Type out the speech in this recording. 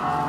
Uh...